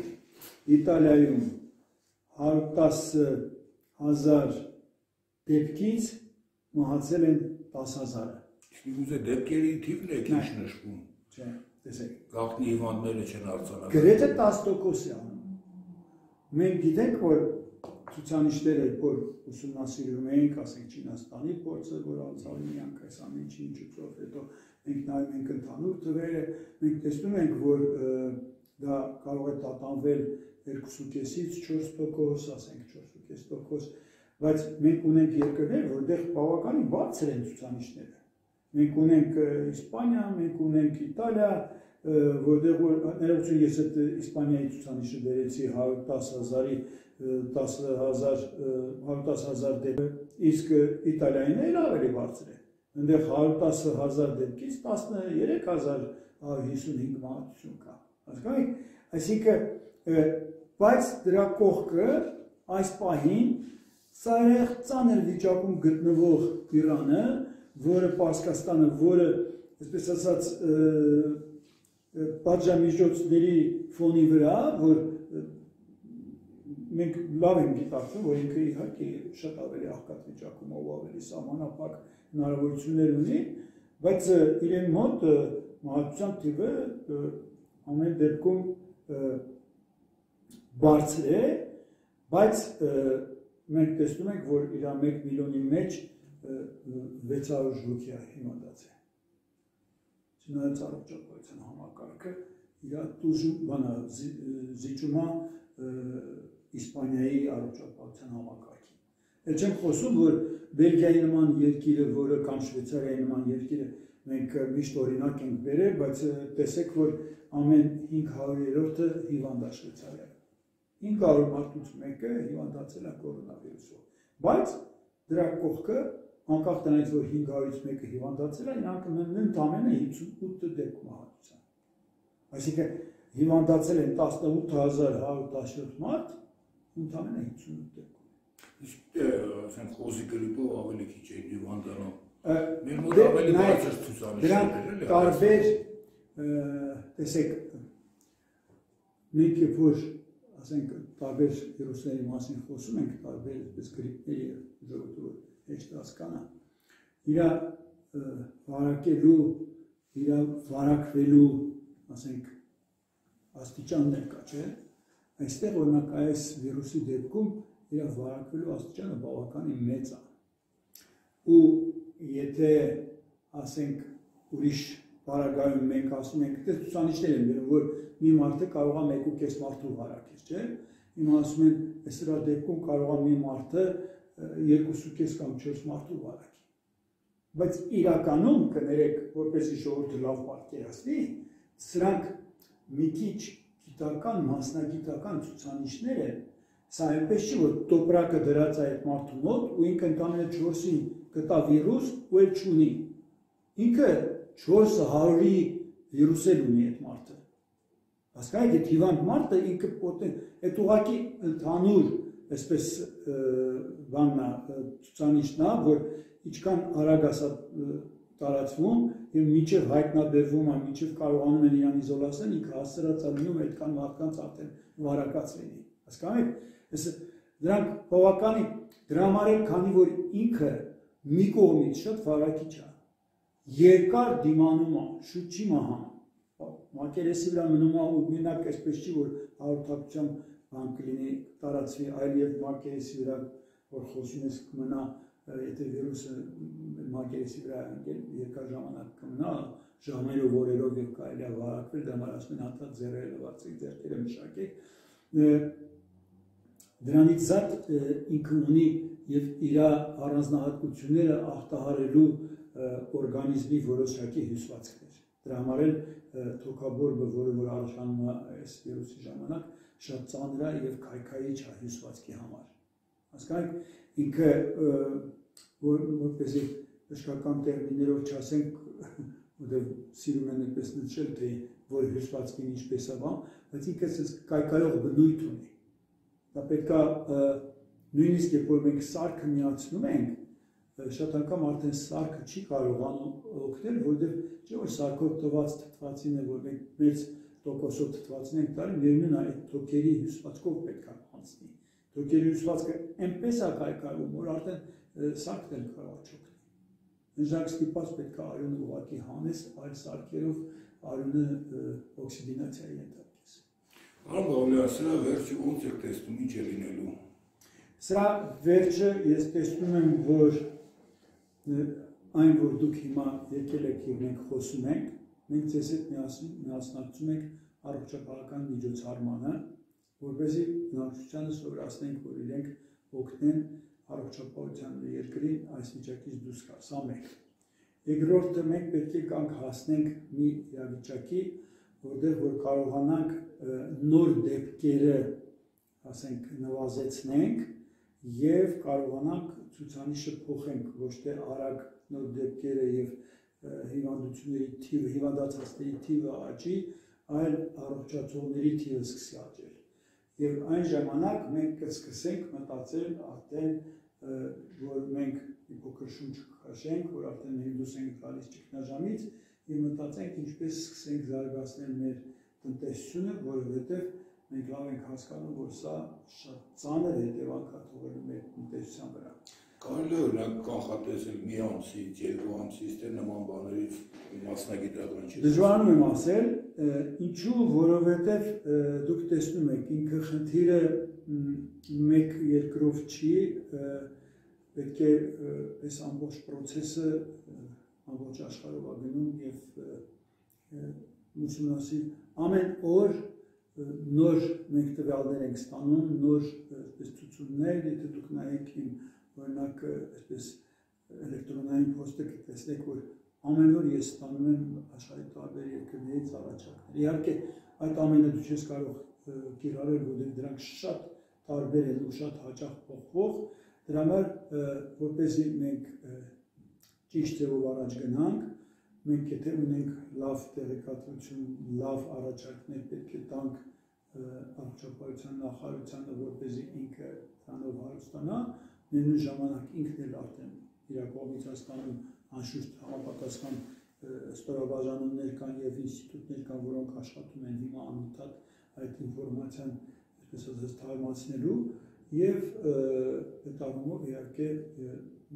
Իտալիայում 110.000 դեպքից մահացել են 10.000-ը։ Իսկ ուզե դեպքերի թիվն է քիչ նշվում։ Չէ, տեսեք։ Գաղտնի հիվանդները չեն արձանագրել։ Գրեթե 10% է անում։ Մենք գիտենք, որ ցուցանիշները, որ ուսումնասիրում էինք, ասենք Չինաստանի փորձը, որ անցավ մի անգամ այս ամեն ինչի ինչուց հետո մենք նայում ենք ընդհանուր թվերը, մենք տեսնում ենք, որ դա կարող է տատանվել 2.5-ից 4%, ասենք 4.5%, բայց մենք ունենք երկրներ, որտեղ բավականին բարձր են ցուցանիշները։ Մենք ունենք Իսպանիա, մենք ունենք Իտալիա, որտեղ որ ներողություն ես այդ Իսպանիայի ցուցանիշը դերեցի 110.000-ի 10000 110000 դեպք, իսկ Իտալիային էլ ավելի բարձր է։ Այնտեղ 110000 դեպքից 13055 մահացություն կա։ Հասկանիք, այսինքն բայց դրա կողքը այս պահին սարեղ ծանր վիճակում գտնվող Իրանը, որը Պարսկաստանը, որը այսպես ասած պատժամիջոցների ֆոնի վրա, որ մենք լավ ենք գիտակցում, որ ինքը իհարկե շատ ավելի աղքատ վիճակում ով ավելի սահմանափակ հնարավորություններ ունի, բայց իրեն մոտ մահացության թիվը ամեն դեպքում բարձր է, բայց մենք տեսնում ենք, որ իր 1 միլիոնի մեջ 600 ժուկի է հիմնադացել։ Չնայած առողջապահության համակարգը իր դուժում բանա զիջումա Իսպանիայի առողջապահության համակարգին։ Էլ չեմ խոսում, որ Բելգիայի նման երկիրը, որը կամ Շվեյցարիայի նման երկիրը մենք միշտ օրինակ ենք բերել, բայց տեսեք, որ ամեն 500-րդը հիվանդ է Շվեյցարիայում։ 500 մարդուց մեկը հիվանդացել է կորոնավիրուսով։ Բայց դրա կողքը անկախ դրանից որ 500-ից մեկը հիվանդացել է, իրանք ընդամենը 58 դեպք մահացան։ Այսինքն հիվանդացել են 18117 մարդ, ընդամենը 58 դեպք։ Իսկ ասենք խոզի գրիպով ավելի քիչ է հիվանդանում։ Մեր մոտ ավելի բարձր ցուցանիշներ են, էլի։ Տարբեր տեսեք երբ որ ասենք տարբեր վիրուսների մասին խոսում ենք, տարբեր այսպես գրիպների ժողովուրդը հեշտ հասկանա։ Իրա վարակելու, իրա վարակվելու, ասենք աստիճաններ կա, չէ՞։ Այստեղ օրինակ այս վիրուսի դեպքում իր վարակվելու աստիճանը բավականին մեծ է։ Ու եթե ասենք ուրիշ բարագայում մենք ասում ենք, դե ցուցանիշներ են բերում, որ մի մարդը կարող է 1.5 մարդու վարակել, չէ՞։ Հիմա ասում են, այս դրա դեպքում կարող է մի մարդը 2.5 կամ 4 մարդու վարակի։ Բայց իրականում կներեք, որպեսի ժողովուրդը լավ պատկերացնի, սրանք մի քիչ գիտական, մասնագիտական ցուցանիշներ են։ Սա այնպես չի, որ տոպրակը դրած է այդ մարդու մոտ ու ինքը ընդամենը 4-ին գտա վիրուս ու էլ չունի։ Ինքը 400-ի վիրուս էլ ունի այդ մարդը։ Հասկացեք, այդ հիվանդ մարդը ինքը պոտեն, այդ ուղակի ընդհանուր այսպես բաննա ցուցանիշն է, որ ինչքան արագ ասա տարածվում եւ միջև հայտնաբերվում է, միջև կարողանում են իրան իզոլացնել, ինքը հասցրած է այդքան մարդկանց արդեն վարակած լինի։ Հասկանեք։ Այս դրանք բավականի դրա համար է, քանի որ ինքը մի կողմից շատ վարակիչ է։ Երկար դիմանում է, շուտ չի մահան։ Մակերեսի վրա մնում է ու մենակ այսպես չի որ հաղորդակցությամբ բան կլինի տարածվի այլ եւ մակերեսի վրա որ խոսում ես կմնա եթե վիրուսը մակերեսի վրա երկար ժամանակ կմնա ժամերով օրերով եւ կարելի է վարակվել դա համար ասում են հատա ձեռերը վարձեք ձեռքերը մշակեք դրանից զատ ինքը ունի եւ իր առանձնահատկությունները ախտահարելու օրգանիզմի որոշակի հյուսվածքներ դրա համար էլ թոքաբորբը որը որ արժանում է այս վիրուսի ժամանակ շատ ծանր է եւ քայքայիչ է հյուսվածքի համար հասկանաք ինքը որ որպեսի բժշկական տերմիններով չասենք [laughs] որտեղ սիրում են այդպես նշել թե որ հյուսվածքին ինչպես է բան բայց ինքը կայքայող բնույթ ունի դա պետքա նույնիսկ երբ որ մենք սարքը միացնում ենք շատ անգամ արդեն սարքը չի կարողանում օգնել, որովհետև չէ որ սարքով տված թթվածին է, որ մենք մեծ տոկոսով թթվածին ենք տալի, ներմուն այդ թոքերի հյուսվածքով պետք է անցնի։ Թոքերի հյուսվածքը այնպես է կայքարում, որ արդեն սարքն էլ կարող չօգնի։ Նժակ ստիպած պետք է արյունը ուղակի հանես, այլ սարքերով արյունը օքսիդինացիայի ենթարկես։ Արամ Բաղլյան, սրա վերջը ոնց եք տեսնում, ինչ է լինելու։ Սրա վերջը ես տեսնում եմ, որ այն, որ դուք հիմա եկել եք եւ մենք խոսում ենք, մենք ձեզ հետ միասնակցում ենք առողջապահական միջոցառմանը, որպեսզի բնակչությանը սովորացնենք, որ իրենք օգնեն առողջապահության երկրին այս վիճակից դուրս գալ։ Սա մեկ։ Երկրորդը մենք պետք է կանք հասնենք մի իրավիճակի, որտեղ որ կարողանանք նոր դեպքերը, ասենք, նվազեցնենք եւ կարողանանք ցուցանիշը փոխենք ոչ թե արագ նոր դեպքերը եւ հիվանդությունների թիվը, հիվանդացածների թիվը աճի, այլ առողջացողների թիվը սկսի աճել։ Եվ այն ժամանակ մենք կսկսենք մտածել արդեն, որ մենք փոքր շունչ կխաշենք, որ արդեն հինդուս ենք գալիս ճգնաժամից եւ մտածենք ինչպես սկսենք զարգացնել մեր տնտեսությունը, որովհետեւ մենք լավ ենք հասկանում, որ սա շատ ծանր հետևանք է թողելու մեր տնտեսության վրա։ Կարելի է օրինակ կանխատեսել մի ամսից, երկու ամսից թե նման բաներից մասնագիտական չի։ Դժվարանում եմ ասել, ինչու, որովհետև դուք տեսնում եք, ինքը խնդիրը մեկ երկրով չի, պետք է այս ամբողջ process-ը ամբողջ աշխարհով ագնում եւ ուսումնասի ամեն օր նոր մենք տվյալներ ենք ստանում, նոր այսպես ցուցումներ, եթե դուք նայեք իմ օրինակ այսպես էլեկտրոնային փոստը կտեսնեք, որ ամեն օր ես ստանում եմ աշխարհի տարբեր երկրներից առաջարկներ։ Իհարկե, այդ ամենը դու չես կարող կիրառել, որովհետև դրանք շատ տարբեր են ու շատ հաճախ փոխվող, դրա համար որպեսզի մենք ճիշտ ձևով առաջ գնանք, մենք եթե ունենք լավ տեղեկատվություն, լավ առաջարկներ պետք է տանք առողջապահության նախարարությանը, որպեսզի ինքը դրանով հարստանա, նույն ժամանակ ինքն էլ արդեն իր կողմից հասկանում անշուշտ համապատասխան ստորաբաժանումներ կան եւ ինստիտուտներ կան, որոնք աշխատում են հիմա անընդհատ այդ ինֆորմացիան այսպես ասած թարմացնելու եւ այդ առումով իհարկե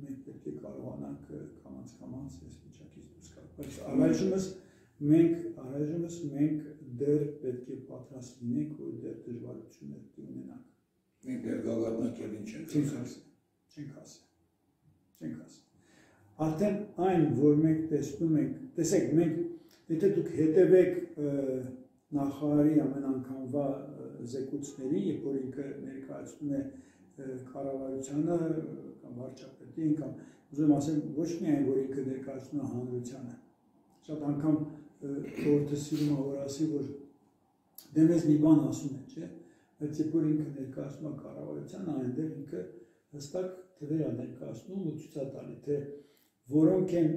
մենք պետք է կարողանանք կամած կամած այս վիճակից Բայց առայժմս մենք առայժմս մենք դեռ պետք է պատրաստ լինենք, որ դեռ դժվարություններ կունենանք։ Մենք դեռ գագաթնակել ինչ ենք չենք ասի։ Չենք ասի։ Արդեն այն, որ մենք տեսնում ենք, տեսեք, մենք եթե դուք հետևեք նախարարի ամեն անգամվա զեկույցների, երբ որ ինքը ներկայացնում է կառավարությանը կամ վարչապետին կամ ուզում ասեմ ոչ միայն որ ինքը ներկայացնում է հանրությանը շատ անգամ խորհուրդը սիրում է որ ասի որ դե մեզ մի բան ասում է չէ բայց երբ որ ինքը ներկայացնում է կառավարությանը այնտեղ ինքը հստակ թվեր է ներկայացնում ու ցույց է տալի, թե որոնք են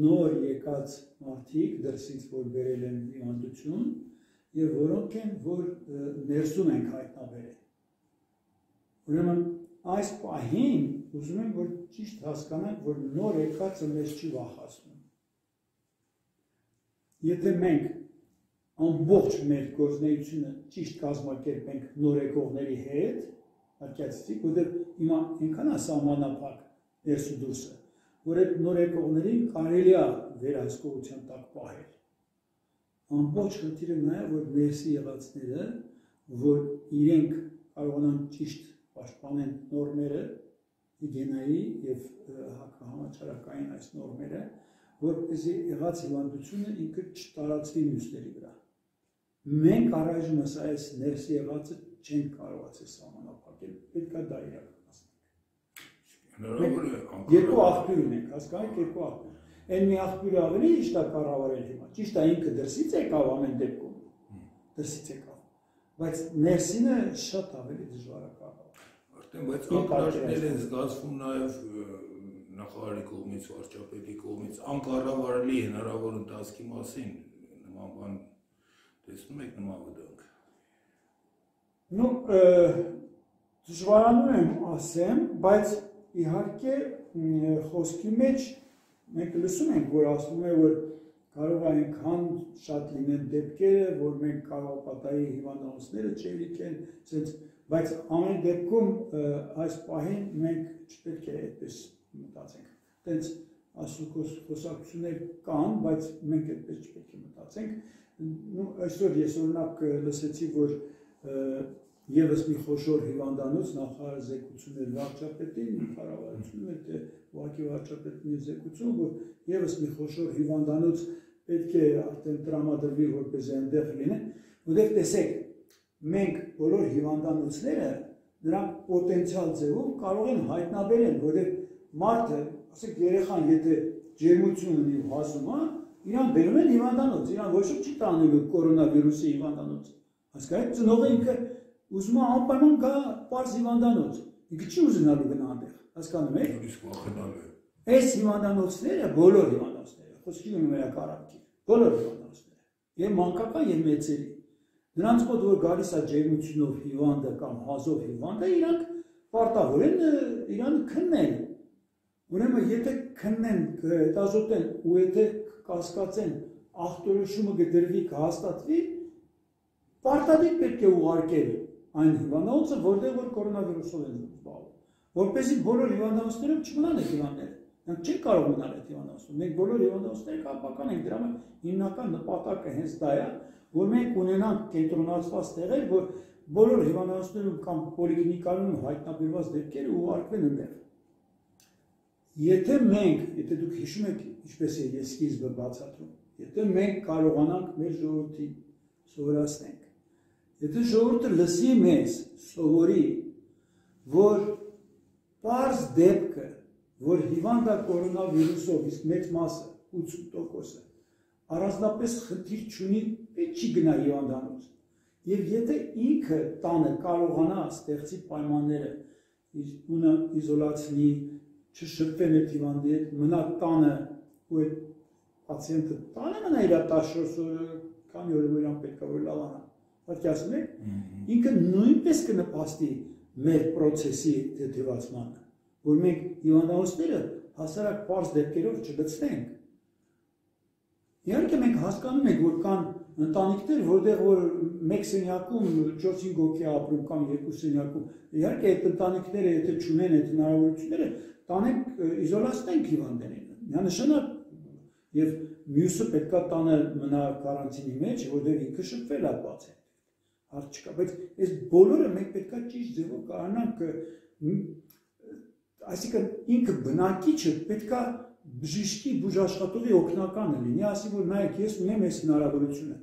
նոր եկած մարդիկ դրսից, որ բերել են հիվանդություն, եւ որոնք են, որ ներսում են հայտնաբերել։ Ուրեմն այս պահին ուզում եմ, որ ճիշտ հասկանանք, որ նոր եկածը մեզ չի վախացնում։ Եթե մենք ամբողջ մեր գործնեությունը ճիշտ կազմակերպենք նոր եկողների հետ, արկածի, որտեղ հիմա այնքան է սահմանափակ ներսու դուրսը, որ այդ նոր եկողներին կարելի է վերահսկողության տակ պահել։ Ամբողջ խնդիրը նա է, որ ներսի եղածները, որ իրենք կարողանան ճիշտ պաշտպանեն նորմերը, հիգիենայի եւ համաճարակային այս նորմերը, որպեսզի եղած հիվանդությունը ինքը չտարածվի մյուսների վրա։ Մենք առայժմս այս ներսի եղածը չենք կարողացել սահմանափակել, պետքա դա իրականացնենք։ է Երկու աղբյուր ունենք, հասկանաք, երկու աղբյուր։ Այն մի աղբյուրը ավելի ճիշտ է կառավարել հիմա։ Ճիշտ է ինքը դրսից եկավ ամեն դեպքում։ Դրսից եկավ։ Բայց ներսինը շատ ավելի դժվար է կառավարել։ Արդեն բայց անկարներ են զգացվում նաև նախարարի կողմից, վարչապետի կողմից անկառավարելի հնարավոր ընթացքի մասին նման բան տեսնում եք նման վտանգ։ Ну, դժվարանում եմ ասեմ, բայց իհարկե խոսքի մեջ մենք լսում ենք, որ ասվում է, որ կարող այնքան շատ լինեն դեպքերը, որ մենք կարող պատահի հիվանդանոցները չերիքեն, ցենց, բայց ամեն դեպքում այս պահին մենք չպետք է այդպես մտածենք։ Տենց ասուկոս խոսակցություններ կան, բայց մենք այդպես չպետք է մտածենք։ այսօր ես օրինակ լսեցի, որ եւս մի խոշոր հիվանդանոց նախարար զեկուցում էր վարչապետին, կառավարությունում էր թե ուղղակի վարչապետի զեկուցում, որ եւս մի խոշոր հիվանդանոց պետք է արդեն տրամադրվի, որպեսզի այնտեղ լինեն, որտեղ տեսեք, մենք բոլոր հիվանդանոցները նրանք պոտենցիալ ձևով կարող են հայտնաբերել, որտեղ մարդը, ասեք երեխան, եթե ջերմություն ունի հասում, հա, իրան բերում են հիվանդանոց, իրան ոչ չի տանում կորոնավիրուսի հիվանդանոց։ Հասկանում ծնողը ինքը ուզում է անպայման գա པարզ հիվանդանոց։ Ինքը չի ուզենալու գնա այնտեղ։ Հասկանում եք։ Իսկ վախենալու է։ Այս հիվանդանոցները, բոլոր հիվանդանոցները, խոսքի ունի մեր կարակի, բոլոր հիվանդանոցները, եւ մանկական եւ մեծերի։ Նրանց մոտ որ գալիս է ջերմությունով հիվանդը կամ հազով հիվանդը, իրանք պարտավոր են իրան քննել։ Ուրեմն եթե քննեն, հետազոտեն ու եթե կասկածեն ախտորոշումը կդրվի, կհաստատվի, պարտադիր պետք է ուղարկել այն հիվանդանոցը, որտեղ որ կորոնավիրուսով են զբաղվում, որպեսզի բոլոր հիվանդանոցները չմնան այդ հիվանդները։ Նրանք չեն կարող մնալ այդ հիվանդանոցում։ Մենք բոլոր հիվանդանոցները կապական ենք դրա հիմնական նպատակը հենց դա է, որ մենք ունենանք կենտրոնացված տեղեր, որ բոլոր հիվանդանոցներում կամ պոլիկլինիկայում հայտնաբերված դեպքերը ուղարկվեն այնտեղ։ Եթե մենք, եթե դուք հիշում եք, ինչպես է ես սկիզբը բացատրում, եթե մենք կարողանանք մեր ժողովրդին սովորացնենք Եթե ժողովուրդը լսի մեզ, սովորի, որ པարզ դեպքը, որ հիվանդա կորոնավիրուսով, իսկ մեծ մասը 80%-ը առանձնապես խնդիր չունի, պետք չի գնա հիվանդանոց։ Եվ եթե ինքը տանը կարողանա ստեղծի պայմանները ունը իզոլացնի, չշփվեն այդ հիվանդի հետ, մնա տանը ու այդ պացիենտը տանը մնա իր 10 օր, քանի օր որ իրան պետք է որ լավանա պատկերացնում եք, ինքը նույնպես կնպաստի մեր process-ի թեթևացմանը, որ մենք հիվանդանոցները հասարակ པարզ դեպքերով չլցնենք։ Իհարկե մենք հասկանում ենք, որ կան ընտանիքներ, որտեղ որ մեկ սենյակում 4-5 հոգի ապրում կամ երկու սենյակում, իհարկե այդ ընտանիքները եթե չունեն այդ հնարավորությունները, տանենք իզոլացնենք հիվանդներին։ Միանշանակ եւ մյուսը պետքա տանը մնա կարանտինի մեջ, որտեղ ինքը շփվել է բացել հարց չկա, բայց այս բոլորը մենք պետքա ճիշտ ձևով կարողանանք այսինքն ինքը բնակիչը պետքա բժշկի բուժաշխատողի օգնականը լինի, ասի որ նայեք, ես ունեմ այս հնարավորությունը։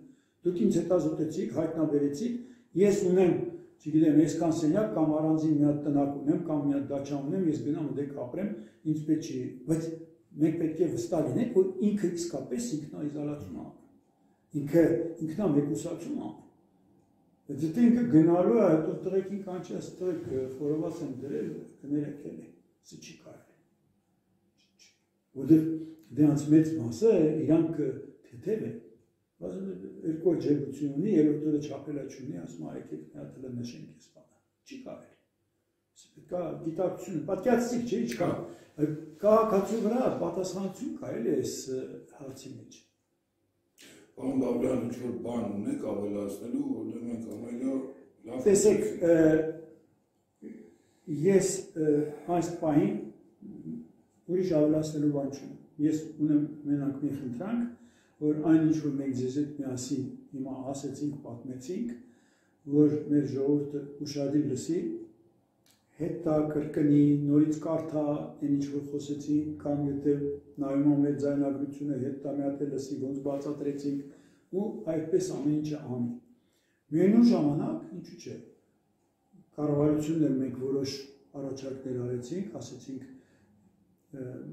Դուք ինձ հետազոտեցիք, հայտնաբերեցիք, ես ունեմ, չգիտեմ, այսքան սենյակ կամ առանձին մի հատ տնակ ունեմ կամ մի հատ դաչա ունեմ, ես գնամ դեք ապրեմ, ինձ պետք չի, բայց մենք պետք է վստահ լինենք, որ ինքը իսկապես ինքնաիզոլացում է։ Ինքը ինքնամեկուսացում է եթե ինքը գնալու է, հետո տղեկին կանչի աստղեք խորոված են դրել, կներեք էլի, սա չի կարելի։ Որտեղ դրանց մեծ մասը իրանք թեթև է։ Բայց երկու ջերմություն ունի, երրորդ օրը չափելա չունի, ասում արեք եք մի հատ նշենք այս բանը։ Չի կարելի։ Պետք է գիտակցություն, պատկերացիք չէ, չկա։ Քաղաքացու վրա պատասխանատվություն կա էլի այս հարցի մեջ։ Պարոն Բաբլյան, ինչ որ բան ունեք ավելացնելու, որտեղ մենք ամենա լավ Տեսեք, ես այս պահին ուրիշ ավելացնելու բան չունեմ։ Ես ունեմ մենակ մի խնդրանք, որ այն ինչ որ մենք ձեզ հետ միասին հիմա ասեցինք, պատմեցինք, որ մեր ժողովուրդը ուշադիր լսի, հետա կրկնի, նորից կարդա, այն ինչ որ խոսեցի, կամ եթե նայում եմ մեր ձայնագրությունը, հետա մի հատ լսի, ոնց բացատրեցինք ու այդպես ամեն ինչը անի։ Միևնույն ժամանակ, ինչու՞ չէ, կառավարությունն էլ մենք որոշ առաջարկներ արեցինք, ասեցինք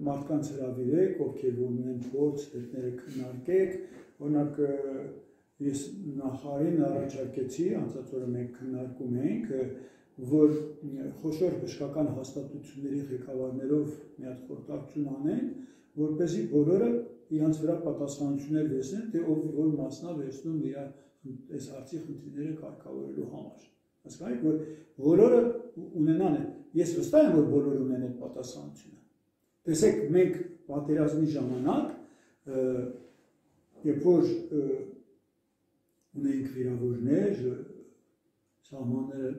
մարդկանց հրավիրեք, ովքեր ունեն փորձ, դեպները քննարկեք, օրինակ ես նախարին առաջարկեցի, անցած օրը մենք քննարկում էինք, որ խոշոր բժշկական հաստատությունների ղեկավարներով մի հատ խորհրդակցություն անեն, որպեսզի բոլորը իրանց վրա պատասխանատվություններ վերցնեն, թե ով որ մասնա վերցնում իր այս հարցի խնդիրները կարգավորելու համար։ Հասկանաք, որ բոլորը ունենան են։ Ես վստահ եմ, որ բոլորը ունեն այդ պատասխանատվությունը։ Տեսեք, մենք պատերազմի ժամանակ երբ որ ունենք վիրավորներ, սահմանները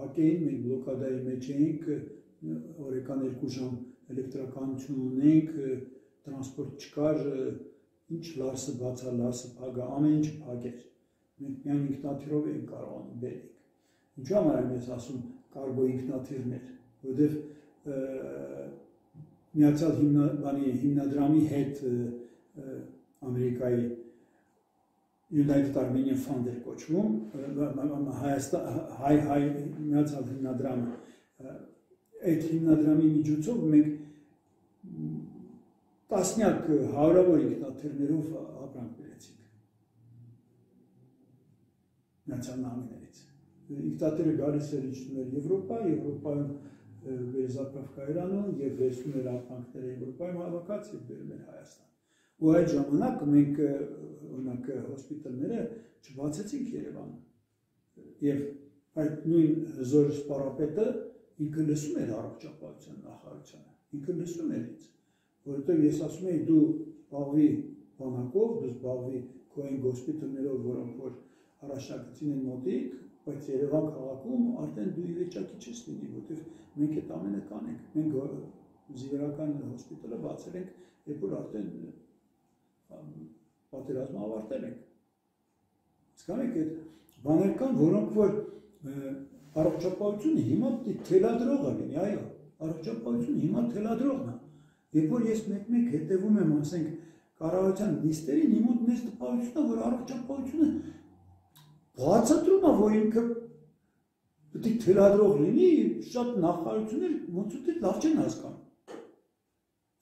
հակեին, մենք բլոկադայի մեջ էինք, օրեկան երկու ժամ էլեկտրականություն ունենք, տրանսպորտ չկար, ինչ լարսը բացա, լարսը փագա, ամեն ինչ փագեր։ Մենք միայն ինքնաթիռով էինք կարողանում բերենք։ Ինչու համար եմ ես ասում կարգո ինքնաթիռներ, որովհետև միացյալ հիմնադրամի հիմնադրամի հետ Ամերիկայի United Armenian Fund էր կոչվում, հայ հայ միացյալ հիմնադրամը այդ հիմնադրամի միջոցով մենք տասնյակ հարյուրավոր ինքնաթիռներով ապրանք բերեցինք։ Միացյալ Նահանգներից։ Ինքնաթիռը գալիս էր իջնում էր Եվրոպա, Եվրոպայում վերզապրավկա Իրանում եւ վերցնում էր ապրանքները Եվրոպայում հավաքած եւ բերում էր Հայաստան։ Ու այդ ժամանակ մենք օրինակ հոսպիտալները չբացեցինք Երևանում։ Եւ այդ նույն զոր սպարապետը ինքը լսում էր առողջապահության նախարարությանը։ Ինքը լսում էր ինձ, որովհետեւ ես ասում եի դու զբաղվի բանակով, դու զբաղվի քո այն հոսպիտալներով, որոնք որ առաջնակցին են մոտիկ, բայց Երևան քաղաքում արդեն դու ի վիճակի չես լինի, որովհետեւ մենք այդ ամենը կանենք։ Մենք զինվորական հոսպիտալը բացել ենք, երբ որ արդեն պատերազմը ավարտել ենք։ Հասկանեք, այդ բաներ կան, որոնք որ առողջապահությունը հիմա թելադրողը լինի, այո, առողջապահությունը հիմա թելադրողն է։ Երբ որ ես մեկ-մեկ հետևում եմ, ասենք, կառավարության նիստերին, հիմա մեծ տպավորությունն է, որ առողջապահությունը բացատրում է, որ ինքը պետք է թելադրող լինի, շատ նախարարություններ ոնց ու լավ չեն հասկանում։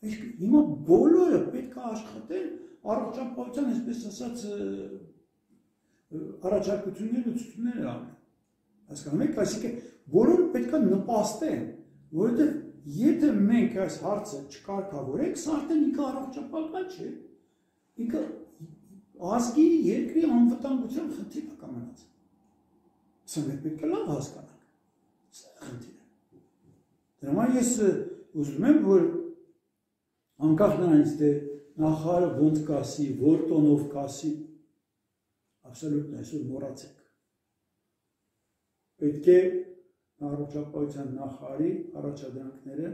Իսկ հիմա բոլորը պետք է աշխատեն առողջապահության, այսպես ասած, առաջարկություններ ու ցուցումներ անեն։ Հասկանում եք, այսինքն բոլորը պետք է նպաստեն, որովհետև եթե մենք այս հարցը չկարգավորենք, սա արդեն ինքը առողջապահական չէ։ Ինքը ազգի երկրի անվտանգության խնդիրը կամնաց։ Սա պետք է լավ հասկանանք։ Սա խնդիրը։ Դրա համար ես ուզում եմ, որ անկախ նրանից թե նախարարը ոնց կասի, որ տոնով կասի, աբսոլյուտն այսօր մոռացեք։ Պետք է առողջապահության նախարարի առաջադրանքները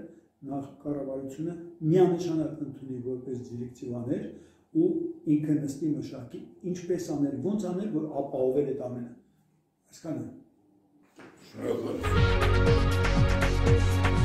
նախ կառավարությունը միանշանակ ընդունի որպես դիրեկտիվաներ, ու ինքը նստի մշակի, ինչպես աներ, ոնց աներ, որ ապահովել այդ ամենը։ Այսքանը։ Շնորհակալություն։